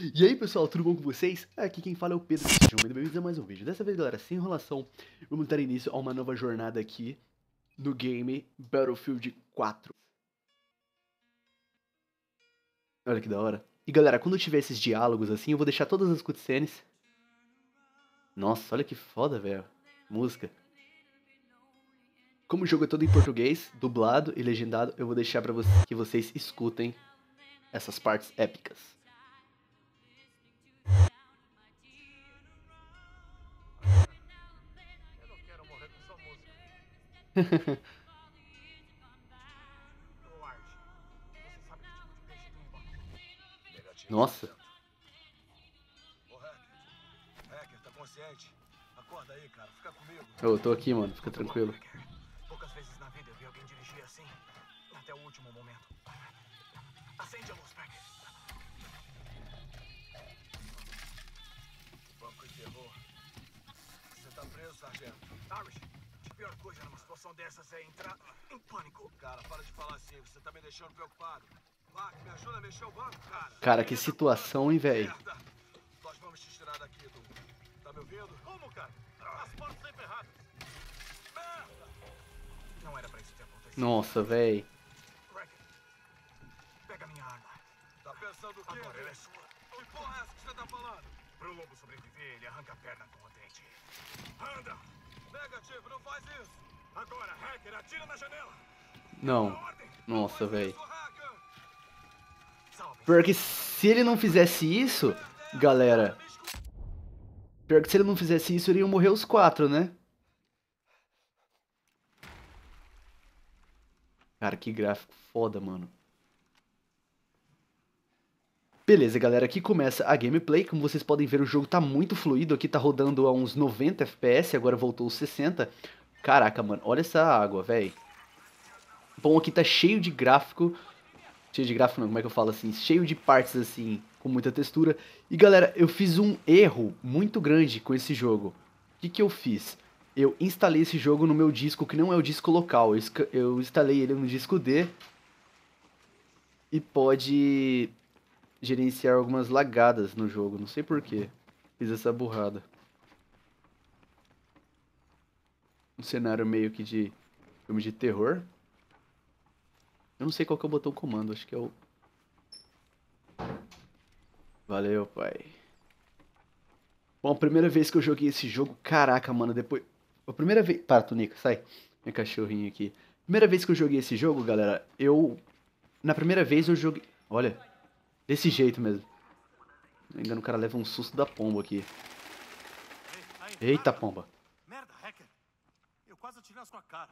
E aí pessoal, tudo bom com vocês? Aqui quem fala é o Pedro, sejam bem-vindos a mais um vídeo. Dessa vez galera, sem enrolação, vamos dar início a uma nova jornada aqui no game Battlefield 4. Olha que da hora. E galera, quando tiver esses diálogos assim, eu vou deixar todas as cutscenes. Nossa, olha que foda, velho. Música. Como o jogo é todo em português, dublado e legendado, eu vou deixar vocês, que vocês escutem essas partes épicas. comigo. Eu tô aqui, mano. Fica tranquilo. Poucas vezes na vida eu vi alguém dirigir assim. Até o último momento. Acende a luz, Hacker. Banco de terror. Você tá preso, sargento. Irish, a pior coisa numa situação dessas é entrar em pânico. Cara, para de falar assim. Você tá me deixando preocupado. Mac, me ajuda a mexer o banco, cara. Cara, que situação, hein, velho. Merda. Nós vamos te tirar daqui, Du. Tá me ouvindo? Como, cara? As portas estão emperradas. Merda! Não era pra isso ter acontecido. Nossa, velho. Pega minha arma. Tá pensando o quê? Agora ela é sua. Que porra é essa que você tá falando? Pro lobo sobreviver, ele arranca a perna com o dente. Anda! Negativo, não faz isso! Agora, hacker, atira na janela! Não. Nossa, velho. Pior que se ele não fizesse isso, galera. Pior que se ele não fizesse isso, iriam morrer os quatro, né? Cara, que gráfico foda, mano. Beleza, galera, aqui começa a gameplay. Como vocês podem ver, o jogo tá muito fluido. Aqui tá rodando a uns 90 FPS, agora voltou aos 60. Caraca, mano, olha essa água, velho. Bom, aqui tá cheio de gráfico. Cheio de gráfico não, como é que eu falo assim? Cheio de partes assim, com muita textura. E galera, eu fiz um erro muito grande com esse jogo. O que, que eu fiz? Eu instalei esse jogo no meu disco, que não é o disco local. Eu, instalei ele no disco D. E pode gerenciar algumas lagadas no jogo. Não sei porquê. Fiz essa burrada. Um cenário meio que de filme de terror. Eu não sei qual que é o botão comando, acho que é o. Valeu, pai. Bom, a primeira vez que eu joguei esse jogo, caraca, mano, depois. A primeira vez. Para, Tunica, sai. Minha cachorrinha aqui. Primeira vez que eu joguei esse jogo, galera, eu. Na primeira vez eu joguei. Olha, desse jeito mesmo. Se não me engano, o cara leva um susto da pomba aqui. Eita, pomba. Merda, hacker. Eu quase atirei na sua cara.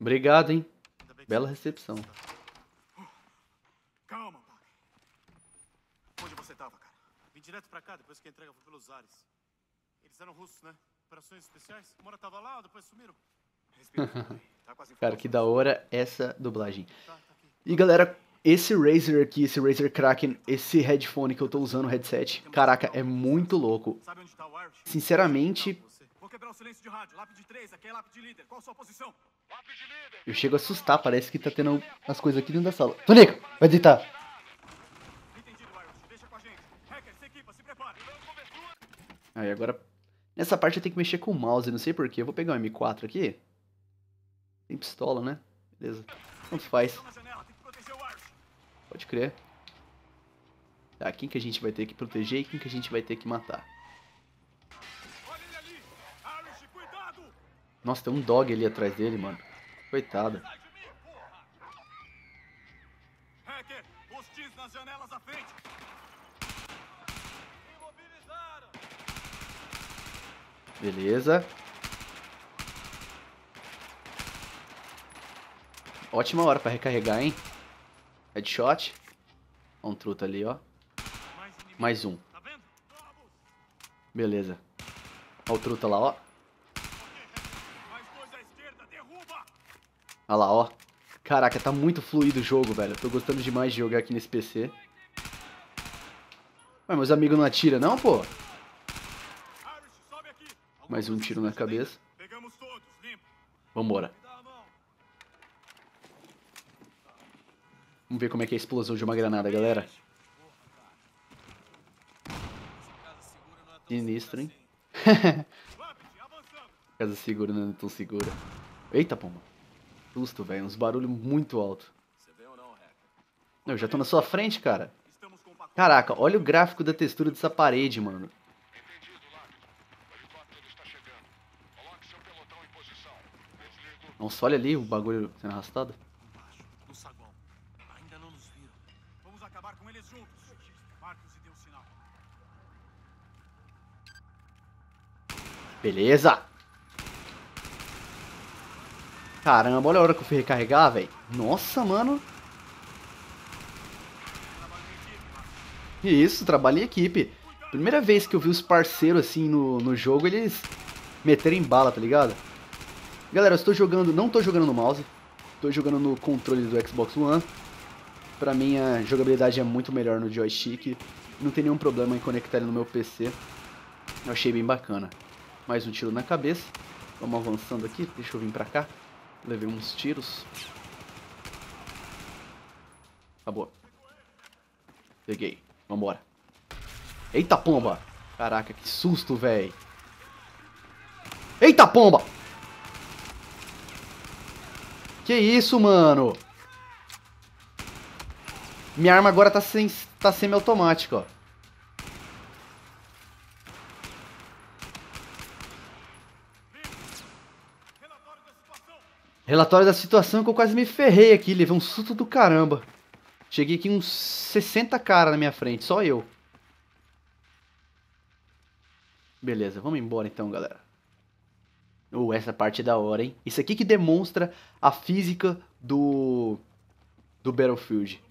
Obrigado, hein? Bela recepção. Calma, pai. Onde você tava, cara? Vim direto pra cá depois que a entrega foi pelos ares. Eles eram russos, né? Operações especiais. Uma hora tava lá, depois sumiram. Respira. Tá Cara, que da hora essa dublagem. Tá, tá. E galera, esse Razer aqui, esse Razer Kraken, esse headphone que eu tô usando, o headset, caraca, é muito louco. Sabe onde tá o Irish? Sinceramente, Não, você. Vou quebrar o silêncio de rádio. Lápide 3, aqui é eu chego a assustar, parece que tá tendo as coisas aqui dentro da sala. Tonico, vai deitar. Entendido, Irish. Deixa com a gente. Hacker, se equipa, se prepara. Aí agora, nessa parte eu tenho que mexer com o mouse, não sei porquê. Eu vou pegar um M4 aqui. Tem pistola, né? Beleza. Tanto faz, Estão na janela, tem que proteger o Irish. Pode crer. Tá, quem que a gente vai ter que proteger e quem que a gente vai ter que matar? Nossa, tem um dog ali atrás dele, mano. Imobilizaram. Beleza. Ótima hora pra recarregar, hein? Headshot. Ó um truta ali, ó. Mais um. Beleza. Ó o truta lá, ó. Olha lá, ó. Caraca, tá muito fluido o jogo, velho. Tô gostando demais de jogar aqui nesse PC. Ué, meus amigos não atiram não, pô? Mais um tiro na cabeça. Vambora. Vamos ver como é que é a explosão de uma granada, galera. Sinistro, hein? Casa segura, não é tão segura. Eita, pomba. Susto, velho. Uns barulhos muito alto. Eu já tô na sua frente, cara. Caraca, olha o gráfico da textura dessa parede, mano. Nossa, olha ali o bagulho sendo arrastado. Beleza. Caramba, olha a hora que eu fui recarregar, velho. Nossa, mano. Isso, trabalho em equipe. Primeira vez que eu vi os parceiros assim no, no jogo, eles meterem bala, tá ligado? Galera, eu estou jogando, não tô jogando no mouse, tô jogando no controle do Xbox One. Pra mim a jogabilidade é muito melhor no joystick, não tem nenhum problema em conectar ele no meu PC. Eu achei bem bacana. Mais um tiro na cabeça. Vamos avançando aqui, deixa eu vir pra cá. Levei uns tiros. Acabou. Peguei. Vambora. Eita pomba! Caraca, que susto, véi. Eita pomba! Que isso, mano? Minha arma agora tá, sem, tá semi-automática, ó. Relatório da situação. Relatório da situação que eu quase me ferrei aqui, levei um susto do caramba. Cheguei aqui uns 60 caras na minha frente, só eu. Beleza, vamos embora então, galera. Uh, essa parte é da hora, hein? Isso aqui que demonstra a física do do Battlefield.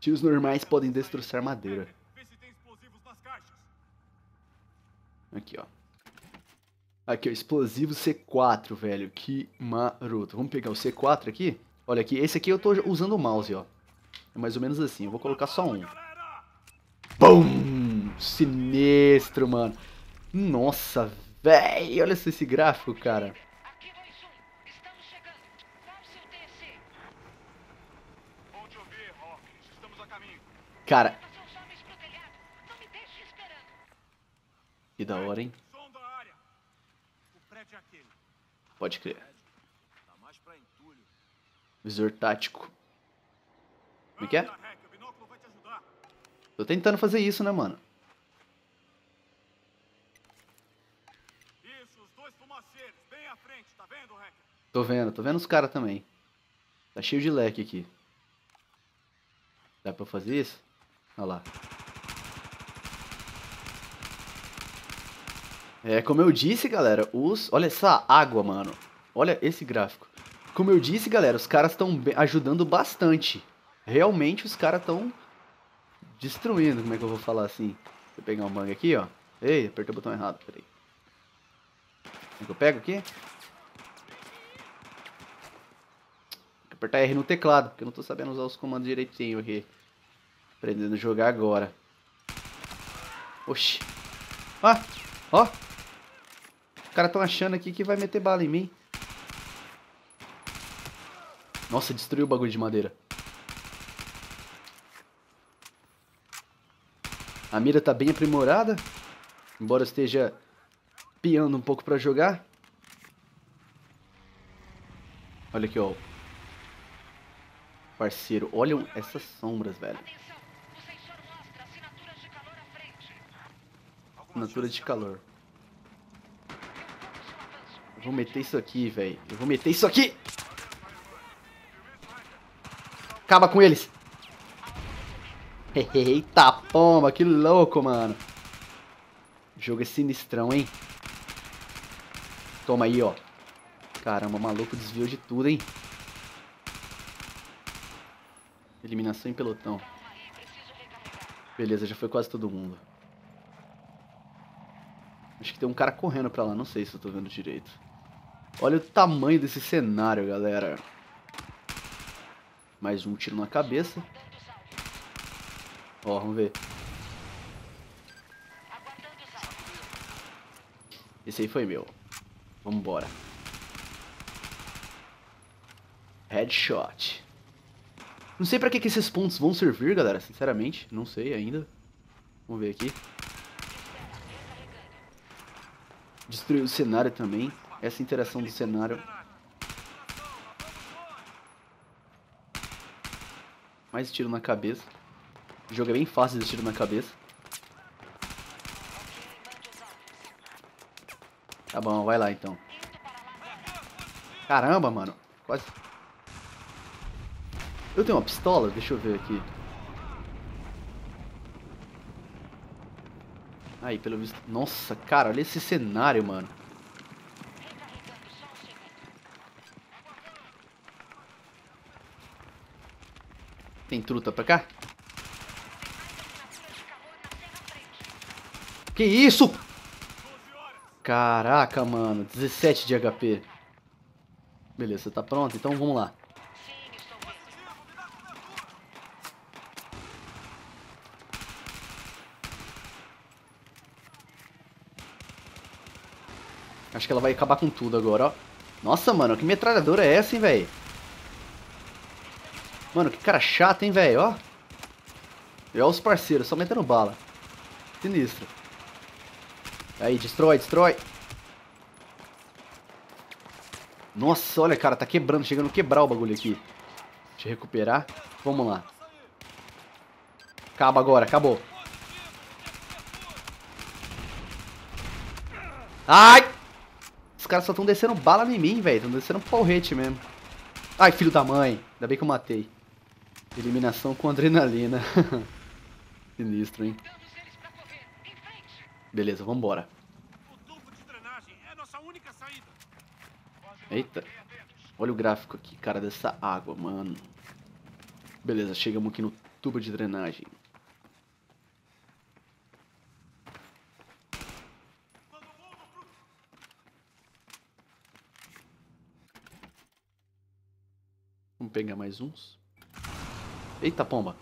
Tiros normais podem destroçar madeira. Aqui, ó. Aqui, ó, explosivo C4, velho. Que maroto. Vamos pegar o C4 aqui. Olha aqui, esse aqui eu tô usando o mouse, ó. É mais ou menos assim. Eu vou colocar só um. Bum! Sinistro, mano. Nossa, velho. Olha só esse gráfico, cara. Aqui 2-1, estamos chegando. Qual Pode crer. Visor tático. Como é que é? Tô tentando fazer isso, né, mano? Tá? Tô vendo, tô vendo os caras também. Tá cheio de leque aqui. Dá pra eu fazer isso? Olha lá. É, como eu disse, galera, os... Olha essa água, mano. Olha esse gráfico. Como eu disse, galera, os caras estão ajudando bastante. Realmente os caras estão destruindo, como é que eu vou falar assim? Vou pegar um bang aqui, ó. Ei, apertei o botão errado, peraí. Como é que eu pego aqui? Apertar R no teclado, porque eu não tô sabendo usar os comandos direitinho aqui. Aprendendo a jogar agora. Oxi. Ah, ó. Caras tão achando aqui que vai meter bala em mim. Nossa, destruiu o bagulho de madeira. A mira tá bem aprimorada. Embora eu esteja piando um pouco pra jogar. Olha aqui, ó. Parceiro, olha essas sombras, velho. Assinatura de calor. Vou meter isso aqui, velho. Eu vou meter isso aqui! Acaba com eles! Eita pomba, que louco, mano. O jogo é sinistrão, hein? Toma aí, ó. Caramba, maluco desviou de tudo, hein? Eliminação em pelotão. Beleza, já foi quase todo mundo. Acho que tem um cara correndo pra lá, não sei se eu tô vendo direito. Olha o tamanho desse cenário, galera. Mais um tiro na cabeça. Ó, vamos ver. Esse aí foi meu. Vambora. Headshot. Não sei pra que, que esses pontos vão servir, galera. Sinceramente, não sei ainda. Vamos ver aqui. Destruiu o cenário também. Essa interação do cenário. Mais tiro na cabeça. O jogo é bem fácil de tiro na cabeça. Tá bom, vai lá então. Caramba, mano. Quase. Eu tenho uma pistola? Deixa eu ver aqui. Aí, pelo visto. Nossa, cara, olha esse cenário, mano. Recarregando só um segundo. Tem truta pra cá? Que isso? Caraca, mano. 17 de HP. Beleza, tá pronto? Então vamos lá. Acho que ela vai acabar com tudo agora, ó. Nossa, mano, que metralhadora é essa, hein, velho? Mano, que cara chato, hein, velho, ó. E ó os parceiros, só metendo bala. Sinistro. Aí, destrói, destrói. Nossa, olha, cara, tá quebrando, chegando a quebrar o bagulho aqui. Deixa eu recuperar. Vamos lá. Acaba agora, acabou. Ai! Os caras só estão descendo bala em mim, velho. Estão descendo porrete mesmo. Ai, filho da mãe. Ainda bem que eu matei. Eliminação com adrenalina. Sinistro, hein? Beleza, vambora. Eita. Olha o gráfico aqui, cara, dessa água, mano. Beleza, chegamos aqui no tubo de drenagem. Vamos pegar mais uns. Eita, pomba.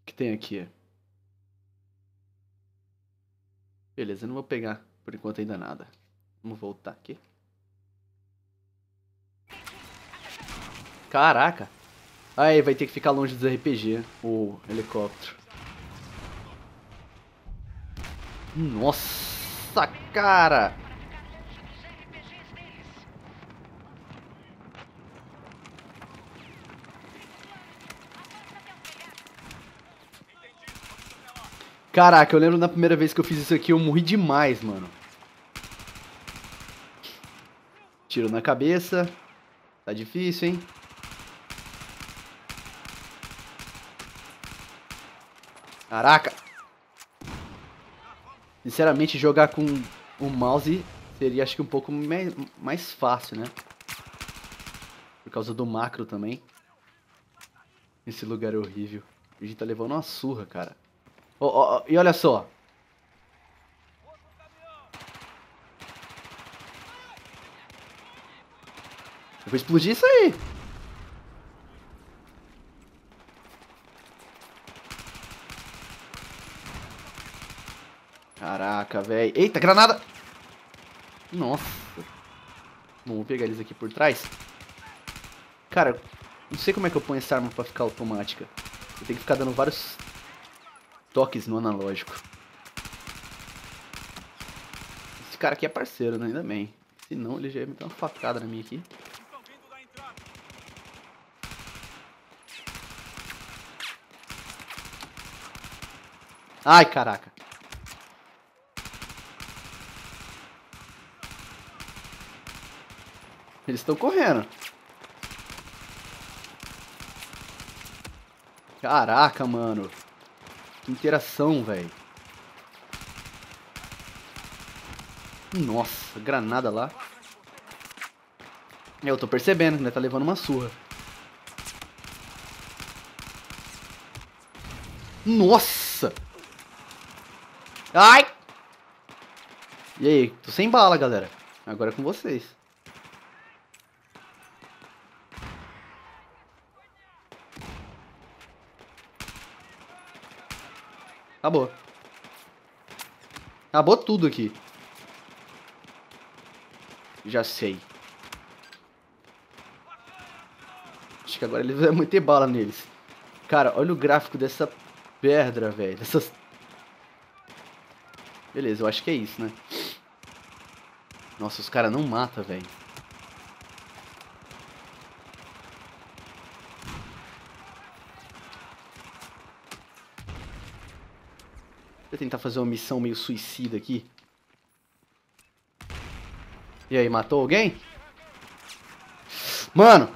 O que tem aqui? Beleza, eu não vou pegar por enquanto ainda nada. Vamos voltar aqui. Caraca! Aí, vai ter que ficar longe dos RPG, o helicóptero. Nossa, cara! Para ficar longe dos RPGs deles. Avança até o telhado. Caraca, eu lembro na primeira vez que eu fiz isso aqui, eu morri demais, mano. Tiro na cabeça. Tá difícil, hein? Caraca! Sinceramente, jogar com o mouse seria acho que um pouco mais fácil, né? Por causa do macro também. Esse lugar é horrível. A gente tá levando uma surra, cara. Ó, ó, e olha só. Eu vou explodir isso aí. Caraca, velho. Eita, granada! Nossa. Vou pegar eles aqui por trás. Cara, não sei como é que eu ponho essa arma pra ficar automática. Eu tenho que ficar dando vários toques no analógico. Esse cara aqui é parceiro, né? Ainda bem. Senão ele já ia me dar uma facada na minha aqui. Ai, caraca. Eles estão correndo. Caraca, mano. Que interação, velho. Nossa, granada lá. É, Eu tô percebendo que ele tá levando uma surra. Nossa! Ai! E aí, tô sem bala, galera. Agora é com vocês. Acabou. Acabou tudo aqui. Já sei. Acho que agora eles vão meter bala neles. Cara, olha o gráfico dessa pedra, velho. Dessas... Beleza, eu acho que é isso, né? Nossa, os caras não matam, velho. Tentar fazer uma missão meio suicida aqui. E aí, matou alguém? Mano!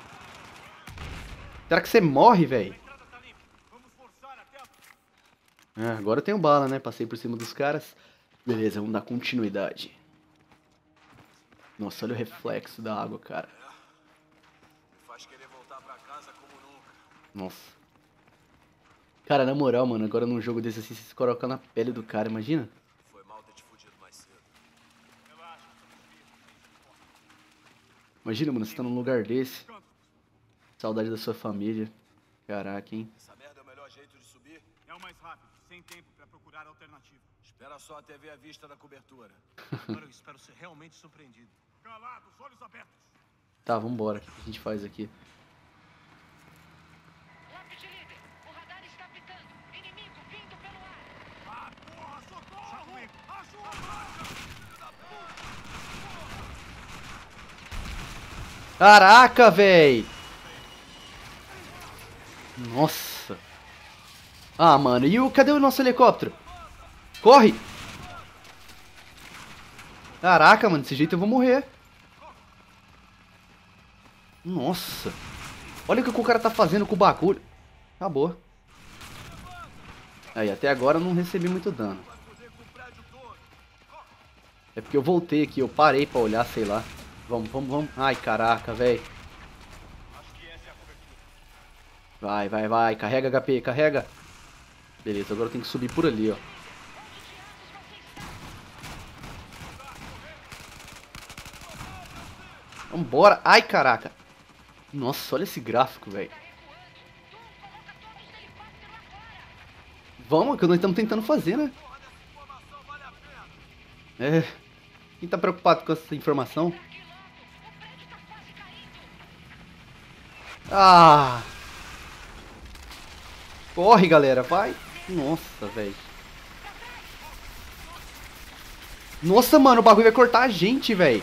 Será que você morre, velho? É, agora eu tenho bala, né? Passei por cima dos caras. Beleza, vamos dar continuidade. Nossa, olha o reflexo da água, cara. Me faz querer voltar pra casa como nunca. Nossa. Cara, na moral, mano, agora num jogo desse assim, você se coloca na pele do cara, imagina? Foi mal ter te fudido mais cedo. Imagina, mano, você tá num lugar desse. Saudade da sua família. Caraca, hein? Essa merda é o melhor jeito de subir? É o mais rápido, sem tempo pra procurar alternativa. Espera só até ver a vista da cobertura. Agora eu espero ser realmente surpreendido. Calados, olhos abertos. Tá, vambora. O que a gente faz aqui? Lápide líder, o radar está pitando. Inimigo vindo pelo ar. Ah, porra, socorro! Ajuda! Caraca, véi! Nossa. Ah, mano, e o... Cadê o nosso helicóptero? Corre! Caraca, mano, desse jeito eu vou morrer. Nossa. Olha o que o cara tá fazendo com o bagulho. Acabou. Aí, até agora eu não recebi muito dano. É porque eu voltei aqui, eu parei pra olhar, sei lá. Vamos, vamos, vamos. Ai, caraca, velho. Vai, vai, vai. Carrega, HP, carrega. Beleza, agora eu tenho que subir por ali, ó. Vambora. Ai, caraca. Nossa, olha esse gráfico, velho. Vamos, que nós estamos tentando fazer, né? É. Quem tá preocupado com essa informação? Ah! Corre, galera, vai! Nossa, velho. Nossa, mano, o bagulho vai cortar a gente, velho.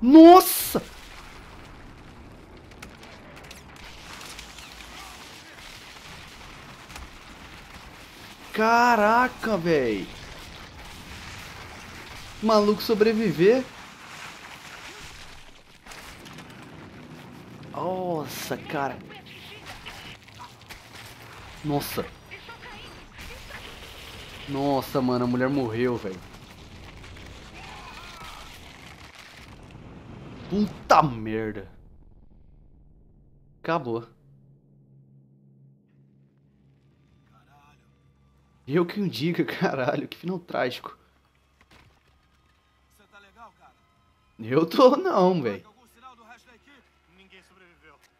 Nossa! Caraca, velho. Maluco sobreviver. Nossa, cara. Nossa. Nossa, mano, a mulher morreu, velho. Puta merda. Acabou. Eu que o diga, caralho, que final trágico. Você tá legal, cara? Eu tô não, velho.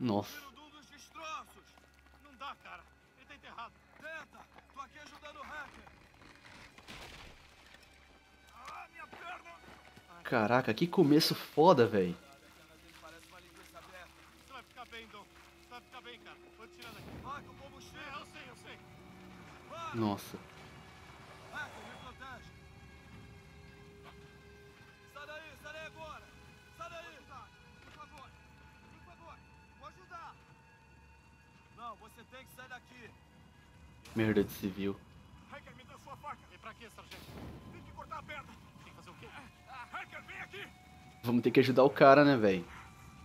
Nossa. Tiro dos destroços. Não dá, cara. Ele tá enterrado. Tenta. Tô aqui ajudando o hacker. Ah, minha perna. Caraca, que começo foda, velho. Parece uma linguiça aberta. Você vai ficar bem, Dom. Você vai ficar bem, cara. Vou te tirar daqui. Vai com o combustível. eu sei, eu sei. Vai. Nossa. Não, você tem que sair daqui. Merda de civil. Hacker, me dá sua faca. E pra quê, sargento? Tem que cortar a perna. Tem que fazer o quê? Hacker, vem aqui. Vamos ter que ajudar o cara, né, velho?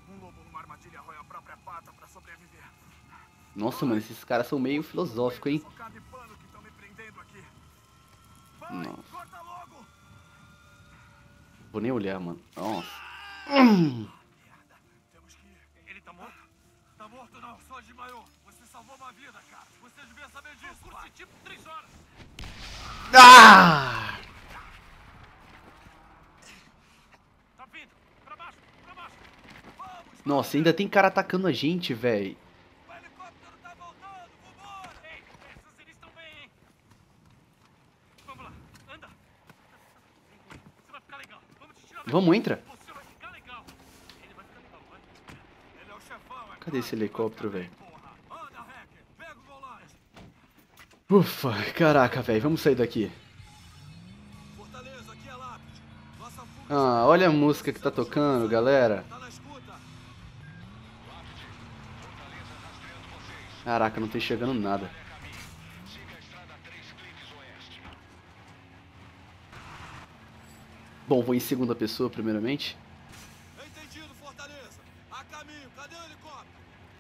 Um lobo numa armadilha rói a própria pata pra sobreviver. Nossa, mano, esses caras são meio filosóficos, hein? Vai, Nossa. corta logo. Vou nem olhar, mano. Nossa. Merda, temos que ir. Ele tá morto? Tá morto não, só desmaiou. Você salvou uma vida, cara. Você devia saber disso. Vai. de tipo três horas. Ah! Tá vindo. Pra baixo, pra baixo. Vamos, Nossa, ainda tem cara atacando a gente, velho. o helicóptero tá voltando. Vambora. Ei, essas eles estão bem, hein? Vamos lá, anda. Vem comigo. Você vai ficar legal. Vamos te tirar daqui. Vamos, entra. É o chefão, é Cadê esse helicóptero, velho? Anda, hacker. Pega o volante. Ufa, caraca, velho. Vamos sair daqui. É Ah, olha a música que tá tocando, galera. tá. Caraca, não tô enxergando nada. Siga a estrada 3 cliques oeste. Bom, vou em segunda pessoa, primeiramente.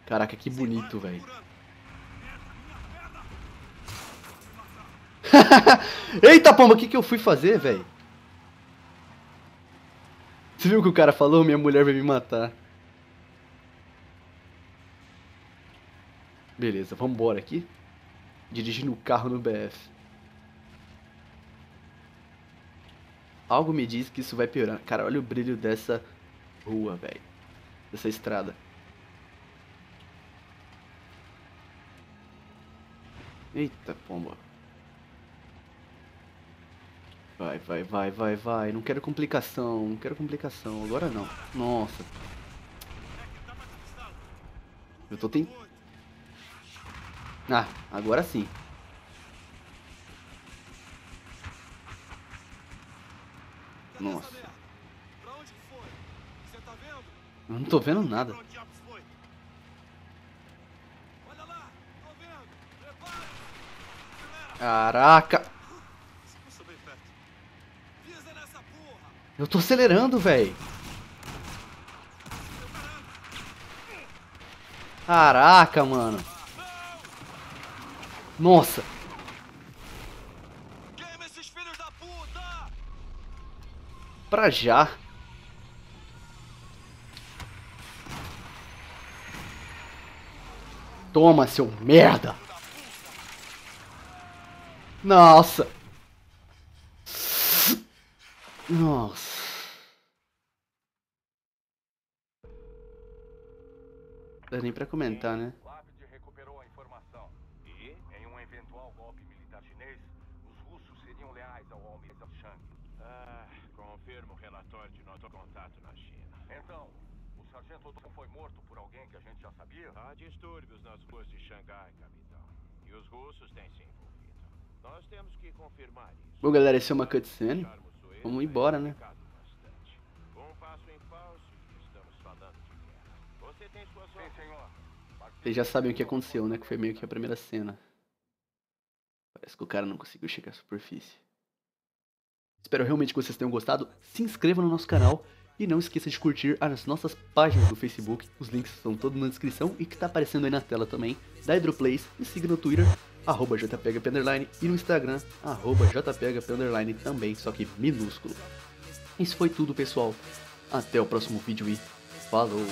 Caraca, que bonito, velho. Eita, pomba, o que, que eu fui fazer, velho? Você viu o que o cara falou? Minha mulher vai me matar. Beleza, vambora aqui. Dirigindo o carro no BF. Algo me diz que isso vai piorar. Cara, olha o brilho dessa rua, velho. Dessa estrada. Eita, pomba. Vai, vai, vai, vai, vai. Não quero complicação, não quero complicação. Agora não. Nossa. Eu tô tem... Ah, agora sim. Nossa. Eu não tô vendo nada. Pra onde diabos foi? Olha lá. Tô vendo. Prepare. Caraca. Passou bem perto. Pisa nessa porra. Eu tô acelerando, velho. Caraca, mano. Nossa. Queima esses filhos da puta. Pra já. Toma, seu merda. Nossa. Nossa. Dá nem pra comentar, né? Lápide recuperou a informação. E, em um eventual golpe militar chinês, os russos seriam leais ao. Ah, confirma o relatório de nosso contato na China. Então, o sargento Dong foi morto por alguém que a gente já sabia? Há distúrbios nas ruas de Xangai, capitão. E os russos têm se envolvido. Nós temos que confirmar isso. Bom, galera, essa é uma cutscene. Vamos embora, né? Vocês já sabem o que aconteceu, né? Que foi meio que a primeira cena. Parece que o cara não conseguiu chegar à superfície. Espero realmente que vocês tenham gostado. Se inscreva no nosso canal e não esqueça de curtir as nossas páginas do Facebook. Os links estão todos na descrição e que tá aparecendo aí na tela também. Da Hydroplays e siga no Twitter, arroba Underline, e no Instagram, arroba Underline também, só que minúsculo. Isso foi tudo, pessoal. Até o próximo vídeo e falou!